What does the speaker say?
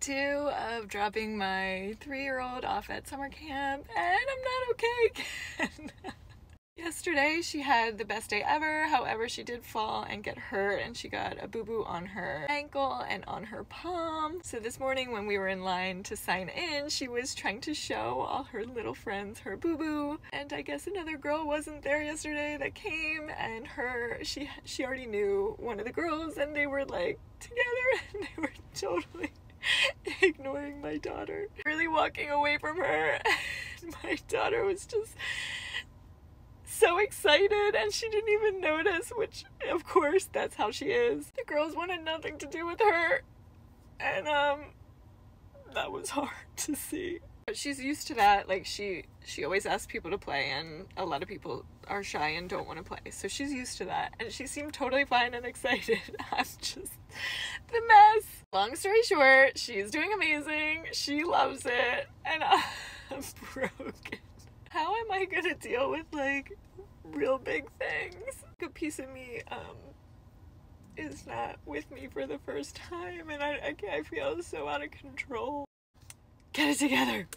two of dropping my three year old off at summer camp, and I'm not okay again. Yesterday, she had the best day ever. However, she did fall and get hurt, and she got a boo boo on her ankle and on her palm. So, this morning, when we were in line to sign in, she was trying to show all her little friends her boo boo. And I guess another girl wasn't there yesterday that came, and her, she, she already knew one of the girls, and they were like together, and they were totally ignoring my daughter, really walking away from her. My daughter was just so excited and she didn't even notice, which of course that's how she is. The girls wanted nothing to do with her. And um that was hard to see. But she's used to that. Like she she always asks people to play and a lot of people are shy and don't want to play. So she's used to that. And she seemed totally fine and excited. I'm just the. Long story short, she's doing amazing. She loves it and I'm broken. How am I gonna deal with like real big things? A piece of me um is not with me for the first time and I, I, I feel so out of control. Get it together.